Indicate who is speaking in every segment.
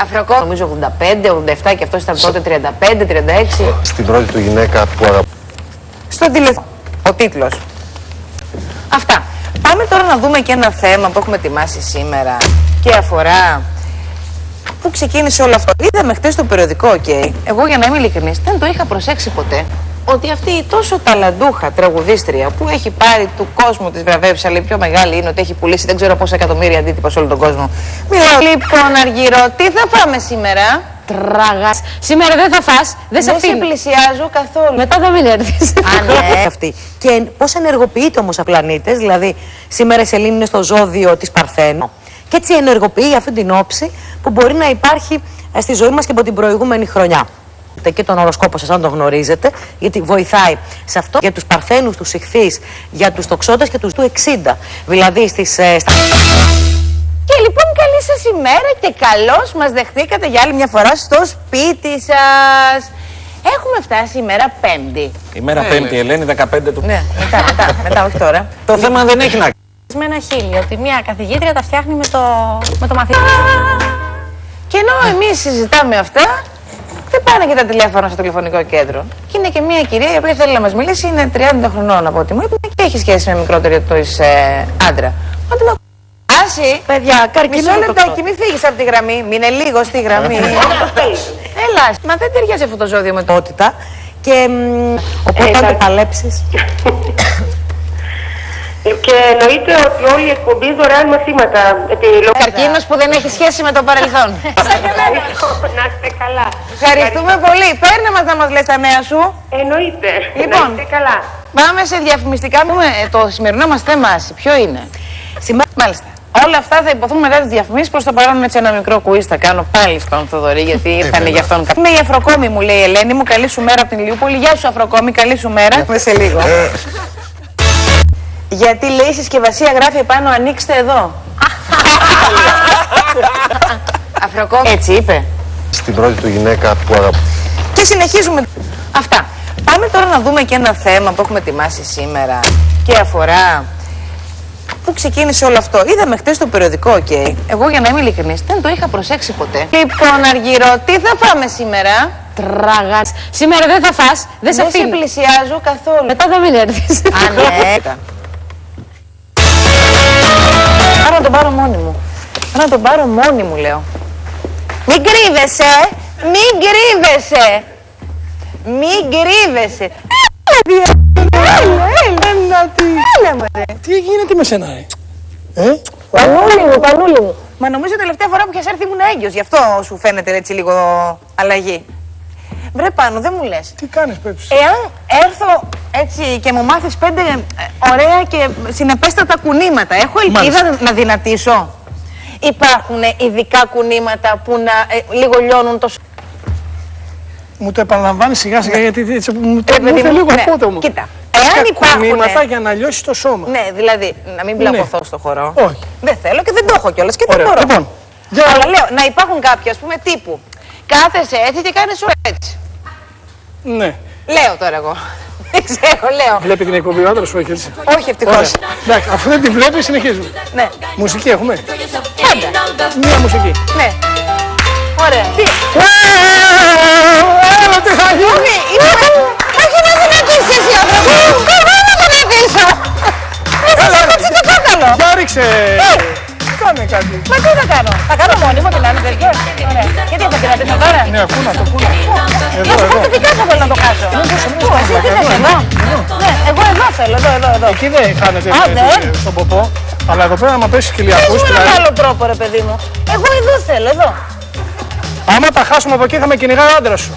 Speaker 1: Αφροκό, νομίζω 85, 87 και αυτό ήταν τότε 35, 36.
Speaker 2: Στην πρώτη του γυναίκα που αγαπά.
Speaker 1: Στον τηλεφώνο. Ο τίτλος. Αυτά. Πάμε τώρα να δούμε και ένα θέμα που έχουμε ετοιμάσει σήμερα και αφορά Πού ξεκίνησε όλο αυτό. Είδαμε χτες το περιοδικό, OK. Εγώ για να είμαι ειλικρινής, δεν το είχα προσέξει ποτέ. Ότι αυτή η τόσο ταλαντούχα τραγουδίστρια που έχει πάρει του κόσμου της βραβεύσει, αλλά η πιο μεγάλη είναι ότι έχει πουλήσει δεν ξέρω πόσα εκατομμύρια αντίτυπα σε όλο τον κόσμο. Μιλάω λοιπόν, Αργυρό, τι θα φάμε σήμερα;
Speaker 3: Τραγάς. Σήμερα δεν θα φας, δεν σε
Speaker 1: Δεν σε
Speaker 3: αφήνω.
Speaker 1: πλησιάζω καθόλου.
Speaker 3: Μετά θα μην έρθεις.
Speaker 1: Α, ναι.
Speaker 4: αυτή. Και πώς ενεργοποιείται όμως ο πλανήτης, δηλαδή σήμερα η Σελήνη είναι στο ζώδιο της Παρθένου. Και έτσι ενεργοποιεί αυτή την όψη που μπορεί να υπάρχει ε, στη ζωή μας και από την προηγούμενη χρονιά. Και τον οροσκόπο σας αν το γνωρίζετε, γιατί βοηθάει σε αυτό για τους παρθένους, τους ηχθείς, για τους τοξότες και τους του 60. Δηλαδή στις, ε, στα...
Speaker 1: Και λοιπόν καλή σας ημέρα και καλώς μας δεχτήκατε για άλλη μια φορά στο σπίτι σας. Έχουμε φτάσει ημέρα πέμπτη.
Speaker 5: Ημέρα Πέμπτη, Ελένη, 15 του.
Speaker 1: Ναι, μετά, μετά, μετά, όχι τώρα.
Speaker 5: Το θέμα δεν έχει να
Speaker 3: Με ένα χίλιο, ότι μια καθηγήτρια τα φτιάχνει με το, με το μαθήμα.
Speaker 1: Και ενώ εμείς συζητάμε αυτά, δεν πάνε και τα τηλέφωνα στο τηλεφωνικό κέντρο. Και είναι και μια κυρία η οποία θέλει να μας μιλήσει, είναι 30 χρονών από ό,τι μου είπε και έχει σχέση με μικρότερη του ε, άντρα. Μα την Άση,
Speaker 4: Παιδιά, καρκινό
Speaker 1: μισό
Speaker 4: το
Speaker 1: λεπτάκι, μην φύγεις από τη γραμμή, μείνε λίγο στη γραμμή. Έλα, μα δεν ταιριάζει αυτό το ζώδιο με το...
Speaker 4: ποιότητα και μ, οπότε αν το παλέψεις
Speaker 6: Και εννοείται ότι όλη η εκπομπή δωρεάν μαθήματα επιλογή.
Speaker 1: Καρκίνος που δεν έχει σχέση με το παρελθόν.
Speaker 6: Να είστε καλά.
Speaker 1: Ευχαριστούμε πολύ. Παίρνε μας να μας λες τα νέα σου.
Speaker 6: Εννοείται.
Speaker 1: Λοιπόν.
Speaker 6: Να είστε καλά.
Speaker 1: Πάμε σε διαφημιστικά. Πούμε, ε, το σημερινό μας θέμα, Άση, ποιο είναι.
Speaker 4: Σήμερα
Speaker 1: Μάλιστα. Όλα αυτά θα υποθούν μετά τις διαφημίσεις. Προς το παρόν, έτσι ένα μικρό κουίζ θα κάνω πάλι στον Θοδωρή, γιατί ήρθαν για αυτόν κάποιοι. Είμαι η Αφροκόμη, μου λέει η Ελένη μου. Καλή σου μέρα από την Ηλιούπολη. Γεια σου, Αφροκόμη, καλή σου μέρα. Με σε λίγο. Γιατί λέει η συσκευασία γράφει επάνω, ανοίξτε εδώ. Αφροκόμη. Έτσι είπε.
Speaker 2: Στην πρώτη του γυναίκα που αγαπά.
Speaker 1: Και συνεχίζουμε. Αυτά. Πάμε τώρα να δούμε και ένα θέμα που έχουμε ετοιμάσει σήμερα και αφορά. Πού ξεκίνησε όλο αυτό. Είδαμε χτες το περιοδικό, OK. Εγώ για να είμαι ειλικρινής, δεν το είχα προσέξει ποτέ. Λοιπόν, Αργυρό, τι θα φάμε σήμερα;
Speaker 3: Τραγάς. Σήμερα δεν θα φας, δεν σε
Speaker 1: Δεν σε
Speaker 3: αφήνω.
Speaker 1: πλησιάζω καθόλου.
Speaker 3: Μετά θα μην έρθεις.
Speaker 1: Α, ναι. να τον πάρω μόνη μου. Άρα να τον πάρω μόνη μου, λέω. Μην κρύβεσαι! Μην κρύβεσαι! Μην κρύβεσαι! Έλα, έλα, έλα, έλα, μωρέ.
Speaker 7: Τι γίνεται με σένα, ε; ε;
Speaker 1: Πανούλη μου, πανούλη μου. Μα νομίζω τελευταία φορά που είχες έρθει ήμουν έγκυος, γι' αυτό σου φαίνεται έτσι λίγο αλλαγή. Βρε πάνω, δεν μου λες.
Speaker 7: Τι κάνεις, Πέψη;
Speaker 1: Εάν έρθω έτσι και μου μάθεις πέντε ε, ωραία και συνεπέστατα κουνήματα, έχω ελπίδα να δυνατήσω. Υπάρχουν ειδικά κουνήματα που να ε, λίγο λιώνουν το σ-
Speaker 7: Μου το επαναλαμβάνεις σιγά σιγά γιατί έτσι, μου το
Speaker 1: Ρε,
Speaker 7: μου
Speaker 1: παιδί
Speaker 7: ήρθε
Speaker 1: μου,
Speaker 7: λίγο
Speaker 1: ναι.
Speaker 7: απότομο.
Speaker 1: Κοίτα, εάν
Speaker 7: Κάποια
Speaker 1: υπάρχουν-
Speaker 7: κουνήματα για να λιώσει το σώμα.
Speaker 1: Ναι, δηλαδή να μην μπλακωθώ στο χορό.
Speaker 7: Όχι.
Speaker 1: Δεν θέλω και δεν το έχω κιόλας και δεν
Speaker 7: Ωραία.
Speaker 1: μπορώ.
Speaker 7: Λοιπόν, για-
Speaker 1: Αλλά λέω να υπάρχουν κάποιοι, ας πούμε, τύπου. Κάθεσαι έτσι και κάνεις σου έτσι.
Speaker 7: Ναι.
Speaker 1: Λέω τώρα εγώ. Δεν ξέρω, λέω.
Speaker 7: Βλέπει την εκπομπή ο άντρας σου, όχι έτσι.
Speaker 1: Όχι ευτυχώς.
Speaker 7: Ωραία. Εντάξει, αφού δεν τη βλέπει, συνεχίζουμε.
Speaker 1: Ναι,
Speaker 7: Μουσική έχουμε;
Speaker 1: πάντα.
Speaker 7: Μία μουσική.
Speaker 1: Ναι. Ωραία. Τι;
Speaker 7: Έλα, τι θα γίνει;
Speaker 1: Είμαι, είμαι. Όχι να δυνατήσει εσύ, άνθρωπο. Εγώ να δυνατήσω.
Speaker 7: Έλα,
Speaker 1: Έτσι το κάταλο.
Speaker 7: Για ρίξε. Κάνε κάτι.
Speaker 1: Μα τι θα κάνω. Θα κάνω μόνη μου την άλλη μεριά. Ωραία. Γιατί θα την αφήσω τώρα.
Speaker 7: Ναι, ακούνα, το ακούνα.
Speaker 1: Για
Speaker 7: Εδώ,
Speaker 1: το
Speaker 7: εδώ.
Speaker 1: προσωπικά θα θέλω να το κάσω. Πού, εσύ τι θες εδώ; Ναι, εγώ εδώ θέλω, εδώ, εδώ, εδώ.
Speaker 7: Εκεί δεν χάνεται
Speaker 1: Α,
Speaker 7: ε,
Speaker 1: δεν;
Speaker 7: ε, στον ποπό. Αλλά εδώ πέρα, άμα πέσει χιλιακούς,
Speaker 1: Πες μου έναν
Speaker 7: δηλαδή.
Speaker 1: άλλο τρόπο ρε παιδί μου. Εγώ εδώ θέλω, εδώ.
Speaker 7: Άμα τα χάσουμε από εκεί, θα με κυνηγάει ο άντρας σου.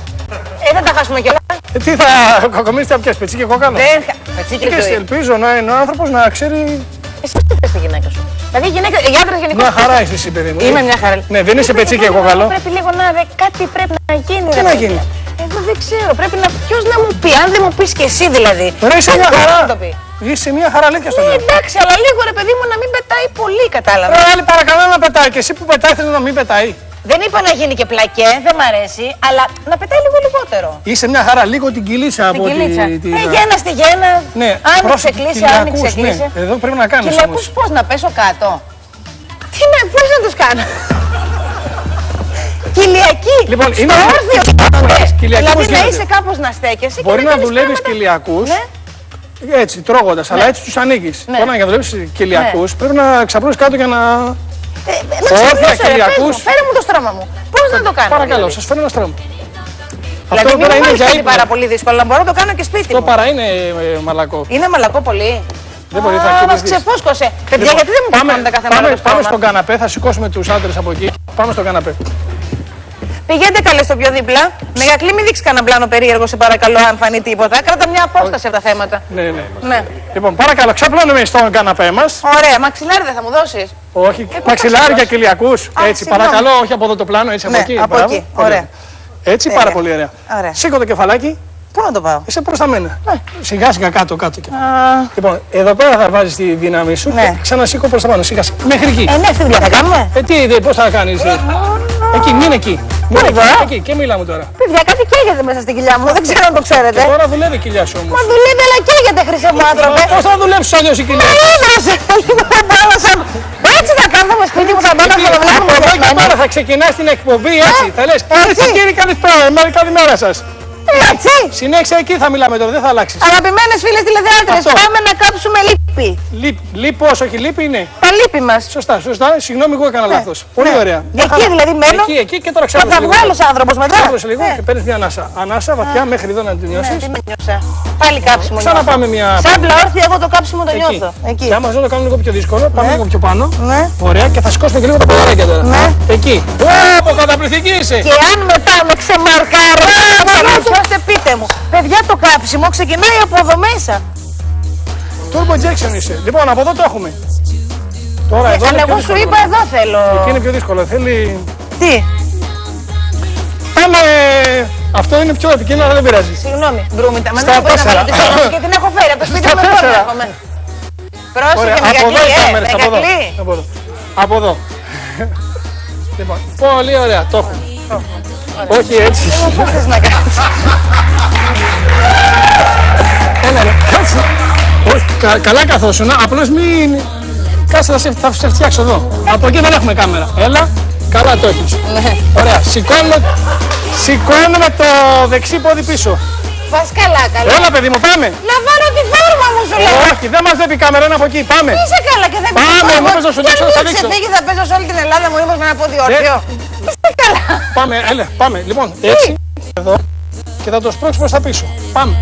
Speaker 1: Ε, δεν τα χάσουμε κιόλας.
Speaker 7: Ε, τι θα κακομίστε από πετσί και κοκάλο.
Speaker 1: Δεν χα... Πατσίκη
Speaker 7: Και
Speaker 1: ζωή.
Speaker 7: ελπίζω να είναι ο άνθρωπος να ξέρει
Speaker 1: Εσύ τι θες τη γυναίκα σου; Δηλαδή η γυναίκα, οι άντρες γενικώς...
Speaker 7: μια χαρά είσαι εσύ, παιδί μου.
Speaker 1: Είμαι μια χαρά.
Speaker 7: Ναι, δεν είσαι πετσί και κοκάλο.
Speaker 1: Πρέπει λίγο να ρε, κάτι πρέπει να γίνει.
Speaker 7: Τι
Speaker 1: ρε
Speaker 7: να
Speaker 1: παιδί.
Speaker 7: γίνει;
Speaker 1: Εγώ δεν ξέρω. Πρέπει να. Ποιος να μου πει, αν δεν μου πεις και εσύ δηλαδή.
Speaker 7: Ρε, είσαι
Speaker 1: Ποιος
Speaker 7: μια
Speaker 1: να
Speaker 7: χαρά.
Speaker 1: το πει.
Speaker 7: Είσαι μια χαρά αλήθεια στο
Speaker 1: Ε,
Speaker 7: λέω.
Speaker 1: εντάξει, αλλά λίγο ρε παιδί μου να μην πετάει πολύ, κατάλαβα.
Speaker 7: Ρε, άλλη παρακαλώ να πετάει και εσύ που πετάει θες να μην πετάει.
Speaker 1: Δεν είπα να γίνει και πλακέ, δεν μ' αρέσει, αλλά να πετάει λίγο λιγότερο.
Speaker 7: Είσαι μια χαρά, λίγο την κυλίτσα
Speaker 1: Την
Speaker 7: από
Speaker 1: κυλίτσα.
Speaker 7: τη... τη-
Speaker 1: Ε, γένα στη γένα.
Speaker 7: Ναι,
Speaker 1: άνοιξε,
Speaker 7: πρόσεχε,
Speaker 1: κλείσε,
Speaker 7: κυλιακούς,
Speaker 1: άνοιξε,
Speaker 7: ναι.
Speaker 1: κλείσε.
Speaker 7: Εδώ πρέπει να κάνεις
Speaker 1: Κυλιακούς
Speaker 7: όμως.
Speaker 1: πώς, να πέσω κάτω; Τι να, πώς να τους κάνω; Κυλιακή.
Speaker 7: Λοιπόν,
Speaker 1: στο
Speaker 7: είναι-
Speaker 1: όρθιο.
Speaker 7: Όταν
Speaker 1: Ε,
Speaker 7: έχεις κυλιακούς
Speaker 1: Δηλαδή να
Speaker 7: γίνεται.
Speaker 1: είσαι κάπως να στέκεσαι. και
Speaker 7: Μπορεί να
Speaker 1: κάνεις
Speaker 7: δουλεύεις
Speaker 1: πράγματα.
Speaker 7: κοιλιακού.
Speaker 1: Ναι.
Speaker 7: Έτσι, τρώγοντας, αλλά έτσι τους ανοίγει.
Speaker 1: Ναι.
Speaker 7: Τώρα για να δουλέψει κοιλιακού πρέπει να ξαπλώσει κάτω για να.
Speaker 1: Ε, να
Speaker 7: Όρθια
Speaker 1: ξυπνήσω, ρε, πες
Speaker 7: κοιλιακούς.
Speaker 1: μου, Φέρε μου το στρώμα μου. Πώς να το κάνω.
Speaker 7: Παρακαλώ,
Speaker 1: δηλαδή;
Speaker 7: σας φέρνω ένα στρώμα.
Speaker 1: Δηλαδή,
Speaker 7: Αυτό
Speaker 1: μην
Speaker 7: τώρα
Speaker 1: μου
Speaker 7: είναι
Speaker 1: βάλεις
Speaker 7: για
Speaker 1: κάτι
Speaker 7: ύπνο.
Speaker 1: πάρα πολύ δύσκολο, αλλά μπορώ να το κάνω και σπίτι
Speaker 7: Το
Speaker 1: μου.
Speaker 7: παρά είναι ε, μαλακό.
Speaker 1: Είναι μαλακό πολύ.
Speaker 7: Δεν μπορεί, θα
Speaker 1: Α, μας
Speaker 7: κυλιστείς.
Speaker 1: ξεφούσκωσε. Παιδιά,
Speaker 7: Λοιπόν,
Speaker 1: γιατί δεν μου
Speaker 7: πάμε,
Speaker 1: φέρνετε κάθε
Speaker 7: πάμε,
Speaker 1: μέρα το
Speaker 7: πάμε
Speaker 1: στρώμα.
Speaker 7: στον καναπέ, θα σηκώσουμε τους άντρες από εκεί. Πάμε στον καναπέ.
Speaker 1: Πηγαίνετε καλές στο πιο δίπλα. Μεγακλή, μην δείξει κανένα πλάνο περίεργο, σε παρακαλώ, αν φανεί τίποτα. Κράτα μια απόσταση από τα θέματα.
Speaker 7: Ναι, ναι.
Speaker 1: Ναι.
Speaker 7: Λοιπόν, παρακαλώ, ξαπλώνουμε στον καναπέ μας.
Speaker 1: Ωραία, μαξιλάρι δεν θα μου δώσεις;
Speaker 7: Όχι,
Speaker 1: πώς
Speaker 7: μαξιλάρι
Speaker 1: θα
Speaker 7: για κοιλιακού. Έτσι,
Speaker 1: συγγνώμη.
Speaker 7: παρακαλώ, όχι από εδώ το πλάνο, έτσι από
Speaker 1: Ναι,
Speaker 7: εκεί.
Speaker 1: από
Speaker 7: μπράβο.
Speaker 1: εκεί, ωραία.
Speaker 7: Έτσι,
Speaker 1: Τέλεια.
Speaker 7: πάρα πολύ ωραία.
Speaker 1: Ωραία.
Speaker 7: Σήκω το κεφαλάκι,
Speaker 1: Πού να το πάω;
Speaker 7: είσαι προς τα μένα. Σιγά σιγά κάτω, κάτω.
Speaker 1: Α,
Speaker 7: Λοιπόν, εδώ πέρα θα βάζεις τη δύναμη σου
Speaker 1: Ναι.
Speaker 7: και ξανασήκω προς τα πάνω. Σιγά σιγά. Μέχρι εκεί.
Speaker 1: Ε, ναι, αυτή τη δουλειά θα κάνουμε.
Speaker 7: Ε, τι, πώς θα κάνεις. Εκεί, μην εκεί. Μην
Speaker 1: εδώ,
Speaker 7: εκεί,
Speaker 1: ε;
Speaker 7: εκεί, και μιλάμε τώρα.
Speaker 1: Παιδιά, κάτι καίγεται μέσα στην κοιλιά μου, δεν ξέρω αν το ξέρετε.
Speaker 7: Τώρα δουλεύει η κοιλιά σου όμως.
Speaker 1: Μα δουλεύει, αλλά καίγεται, χρυσέ μου άνθρωπε.
Speaker 7: Πώς θα δουλέψεις αλλιώς η κοιλιά;
Speaker 1: Ε, είδες, λοιπόν, θα πάω σαν- Έτσι θα κάνουμε σπίτι μου, θα πάω να
Speaker 7: Γιατί
Speaker 1: το βλέπουμε
Speaker 7: από εδώ και
Speaker 1: διασμένο.
Speaker 7: πέρα θα ξεκινάει την εκπομπή έτσι. Θα λες,
Speaker 1: έτσι.
Speaker 7: έτσι κύριε, καλησπέρα, μ- καλημέρα σας.
Speaker 1: Έτσι.
Speaker 7: Συνέχισε εκεί θα μιλάμε τώρα, δεν θα αλλάξει.
Speaker 1: Αγαπημένες φίλες τηλεθεάτρες,
Speaker 7: Αυτό.
Speaker 1: πάμε να κάψουμε λύπη.
Speaker 7: Λίπο, όχι λίπη είναι.
Speaker 1: Τα λύπη μας.
Speaker 7: Σωστά, σωστά. Συγγνώμη, εγώ έκανα λάθος. Πολύ ωραία. Μια
Speaker 1: Εκεί
Speaker 7: χαρά.
Speaker 1: δηλαδή μένω.
Speaker 7: Εκεί, εκεί και τώρα
Speaker 1: Θα
Speaker 7: ξάπλωσε λίγο.
Speaker 1: βγάλω άνθρωπος μετά.
Speaker 7: Ξάπλωσε λίγο
Speaker 1: Ναι.
Speaker 7: και παίρνεις μια ανάσα. Ανάσα βαθιά μέχρι εδώ να την νιώσεις.
Speaker 1: Τι με νιώσα. Πάλι κάψιμο νιώθω.
Speaker 7: Ξαναπάμε μια.
Speaker 1: Σάμπλα όρθια, εγώ το κάψιμο το
Speaker 7: Εκεί.
Speaker 1: νιώθω. Εκεί.
Speaker 7: Και άμα θέλω να το κάνουμε λίγο πιο δύσκολο, πάμε
Speaker 1: Ναι.
Speaker 7: λίγο πιο πάνω.
Speaker 1: Ναι.
Speaker 7: Ωραία, και θα σηκώσουμε και λίγο τα ποδαράκια τώρα.
Speaker 1: Ναι.
Speaker 7: Εκεί. Ω, καταπληκτική είσαι.
Speaker 1: Και αν μετά με ξεμαρκάρω, θα πείτε μου. Παιδιά, το κάψιμο ξεκινάει από εδώ μέσα.
Speaker 7: Turbo injection είσαι. Λοιπόν, από εδώ το έχουμε. Τώρα εδώ.
Speaker 1: Αλλά
Speaker 7: είναι πιο
Speaker 1: εγώ σου
Speaker 7: δύσκολο.
Speaker 1: είπα εδώ θέλω.
Speaker 7: Εκεί είναι πιο δύσκολο. Θέλει.
Speaker 1: Τι,
Speaker 7: Πάμε. Αυτό είναι πιο επικίνδυνο, αλλά δεν πειράζει.
Speaker 1: συγγνώμη, μπρούμητα. Μα
Speaker 7: Στα
Speaker 1: δεν μπορείς να
Speaker 7: τέσσερα.
Speaker 1: βάλω τη συγγνώμη και την έχω φέρει από το σπίτι
Speaker 7: Στα
Speaker 1: μου εδώ την
Speaker 7: τέσσερα.
Speaker 1: έρχομαι.
Speaker 7: Ωραία,
Speaker 1: Πρόσεχε,
Speaker 7: από εδώ οι
Speaker 1: Μεγακλή, ε,
Speaker 7: κάμερες, από εδώ.
Speaker 1: Μεγακλή.
Speaker 7: Από εδώ. Από εδώ. λοιπόν, πολύ ωραία, το έχουμε. Όχι έτσι.
Speaker 1: Πώς θες να κάνεις.
Speaker 7: Έλα ρε, κάτσε. Όχι, κα- καλά καθόσουνα, απλώς μην... Κάτσε, θα σε, θα σε φτιάξω εδώ. Από εκεί δεν έχουμε κάμερα. Έλα, καλά το έχεις.
Speaker 1: Ναι.
Speaker 7: Ωραία, σηκώνουμε, σηκώνουμε το δεξί πόδι πίσω.
Speaker 1: Πας καλά, καλά.
Speaker 7: Έλα παιδί μου, πάμε.
Speaker 1: Να βάλω τη φόρμα μου σου λέω.
Speaker 7: Όχι, δεν μας βλέπει η κάμερα, είναι από εκεί, πάμε.
Speaker 1: Είσαι καλά και δεν
Speaker 7: Πάμε, μου είπες να σου δείξω, θα
Speaker 1: δεν
Speaker 7: δείξω.
Speaker 1: ξεφύγει, θα παίζω σε όλη την Ελλάδα, μου είπες με ένα πόδι όρθιο. Είσαι καλά.
Speaker 7: Πάμε, έλα, πάμε. Λοιπόν, έτσι, εδώ και θα το σπρώξω προς τα πίσω. Πάμε.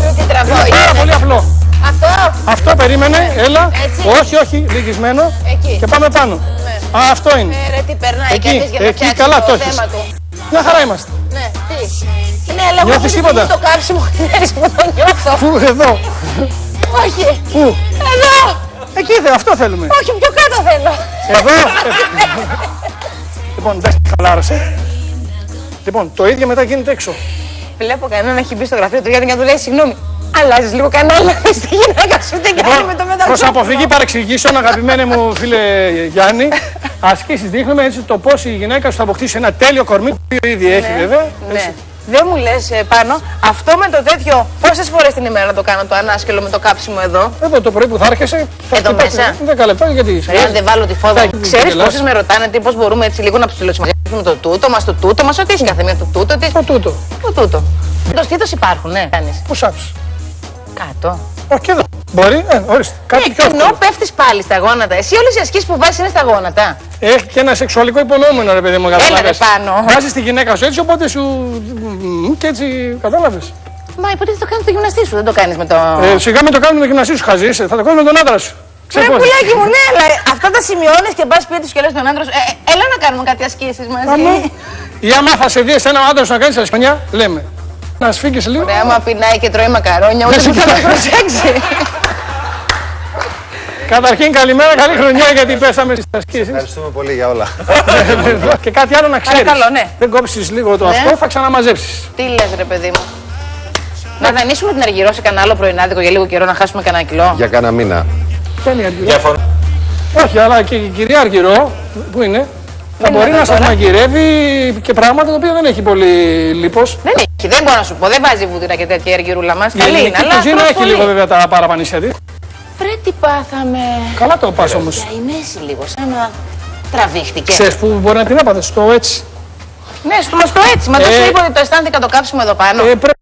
Speaker 1: Ρε, Τι τραβώ,
Speaker 7: Πάρα
Speaker 1: είναι.
Speaker 7: πολύ απλό.
Speaker 1: Αυτό,
Speaker 7: Αυτό περίμενε, έλα.
Speaker 1: Έτσι.
Speaker 7: Όχι, όχι, λυγισμένο.
Speaker 1: εκεί.
Speaker 7: Και πάμε πάνω. Α, αυτό είναι.
Speaker 1: Ε, ρε, τι περνάει
Speaker 7: Εκεί,
Speaker 1: και αυτής για να
Speaker 7: εκεί,
Speaker 1: φτιάξει
Speaker 7: καλά
Speaker 1: το
Speaker 7: το έχεις.
Speaker 1: θέμα του.
Speaker 7: Μια χαρά είμαστε.
Speaker 1: Ναι, τι. Ναι, αλλά εγώ
Speaker 7: Νιώθεις
Speaker 1: αυτή τη
Speaker 7: τίποτα;
Speaker 1: στιγμή το κάψιμο ξέρεις που το νιώθω.
Speaker 7: Πού, εδώ;
Speaker 1: Όχι,
Speaker 7: Πού;
Speaker 1: εδώ.
Speaker 7: Εκεί, θε, αυτό θέλουμε.
Speaker 1: Όχι, πιο κάτω θέλω.
Speaker 7: Εδώ. λοιπόν, εντάξει, χαλάρωσε. Λοιπόν, το ίδιο μετά γίνεται έξω.
Speaker 1: Βλέπω κανέναν να έχει μπει στο γραφείο του Γιάννη και να του λέει συγγνώμη. Αλλάζεις λίγο κανάλι να δεις τη γυναίκα σου τι κάνει με το
Speaker 7: Προς
Speaker 1: μεταξύ.
Speaker 7: αποφυγή παρεξηγήσεων, αγαπημένε μου φίλε Γιάννη, ασκήσεις δείχνουμε έτσι το πώς η γυναίκα σου θα αποκτήσει ένα τέλειο κορμί, το οποίο ήδη έχει βέβαια.
Speaker 1: Ναι.
Speaker 7: Έτσι.
Speaker 1: Δεν μου λες πάνω, αυτό με το τέτοιο, πόσες φορές την ημέρα να το κάνω το ανάσκελο με το κάψιμο εδώ;
Speaker 7: Εδώ το πρωί που θα έρχεσαι, θα
Speaker 1: Εδώ
Speaker 7: χτυπάς
Speaker 1: μέσα;
Speaker 7: 10 λεπτά γιατί
Speaker 1: Ρε, αν δεν βάλω τη φόδα μου.
Speaker 7: Θα
Speaker 1: Ξέρεις
Speaker 7: γελάς.
Speaker 1: πόσε με ρωτάνε τι, πώς μπορούμε έτσι λίγο να ψιλοτσιμαγεύσουμε το τούτο μας, το τούτο μας, ό,τι έχει κάθε μία, το τούτο της.
Speaker 7: Το τούτο.
Speaker 1: Το τούτο. Το στήθο υπάρχουν, ναι. Κάνεις;
Speaker 7: Πού σάψει.
Speaker 1: Κάτω.
Speaker 7: Όχι και εδώ. Μπορεί, ε, ορίστε. Κάτι
Speaker 1: Ναι,
Speaker 7: πιο
Speaker 1: ενώ
Speaker 7: εύκολο.
Speaker 1: πέφτεις πάλι στα γόνατα. Εσύ όλες οι ασκήσεις που βάζεις είναι στα γόνατα.
Speaker 7: Έχει και ένα σεξουαλικό υπονοούμενο, ρε παιδί μου,
Speaker 1: ρε,
Speaker 7: κατάλαβες.
Speaker 1: πάνω.
Speaker 7: Βάζεις τη γυναίκα σου έτσι, οπότε σου. μ, και έτσι, κατάλαβες.
Speaker 1: Μα υποτίθεται το κάνει το γυμναστή σου, δεν το κάνεις με το.
Speaker 7: Ε, σιγά με το κάνουμε το γυμναστή σου, χαζή είσαι. Θα το κάνουμε με τον άντρα σου.
Speaker 1: Ρε
Speaker 7: Ξέρεις πώς.
Speaker 1: πουλάκι μου, ναι, αλλά αυτά τα σημειώνεις και πας σπίτι σου και λες τον άντρα σου. Ε, ε, έλα να κάνουμε κάτι ασκήσεις μαζί.
Speaker 7: Ή άμα θα σε δει εσένα ο άντρα σου να κάνει ασκονιά, λέμε. Να σφίγγεις λίγο.
Speaker 1: Ρε, άμα πεινάει και τρώει μακαρόνια, ούτε
Speaker 7: Δεν
Speaker 1: που θα
Speaker 7: σου
Speaker 1: με προσέξει.
Speaker 7: Καταρχήν καλημέρα, καλή χρονιά γιατί πέσαμε στις ασκήσεις.
Speaker 2: Ευχαριστούμε πολύ για όλα.
Speaker 7: και κάτι άλλο να ξέρεις.
Speaker 1: Παρακαλώ, ναι.
Speaker 7: Δεν κόψεις λίγο το
Speaker 1: Ναι.
Speaker 7: αυτό, θα ξαναμαζέψεις.
Speaker 1: Τι λες, ρε παιδί μου. Να δανείσουμε την αργυρό σε κανένα άλλο πρωινάδικο για λίγο καιρό να χάσουμε κανένα κιλό.
Speaker 2: Για κάνα μήνα.
Speaker 7: Δεν είναι αργυρό. Όχι, αλλά και η κυρία Αργυρό, που είναι, θα μπορεί
Speaker 1: εδώ
Speaker 7: να σας
Speaker 1: τώρα.
Speaker 7: μαγειρεύει και πράγματα τα οποία δεν έχει πολύ λίπος.
Speaker 1: Δεν έχει, δεν μπορώ να σου πω. Δεν βάζει βούτυρα και τέτοια η αργυρούλα μας.
Speaker 7: Η
Speaker 1: Καλή είναι,
Speaker 7: ελληνική
Speaker 1: αλλά
Speaker 7: κουζίνα
Speaker 1: τρως
Speaker 7: έχει
Speaker 1: πολύ.
Speaker 7: λίγο βέβαια τα παραπανίσια της.
Speaker 1: Βρε τι πάθαμε.
Speaker 7: Καλά το πας όμως.
Speaker 1: Για η μέση λίγο, σαν να τραβήχτηκε.
Speaker 7: Ξέρεις που μπορεί να την έπαθε, στο έτσι.
Speaker 1: Ναι, στο μας το έτσι. Μα δεν
Speaker 7: Ε.
Speaker 1: σου είπα ότι το αισθάνθηκα το κάψιμο εδώ πάνω.
Speaker 7: Ε, πρέπει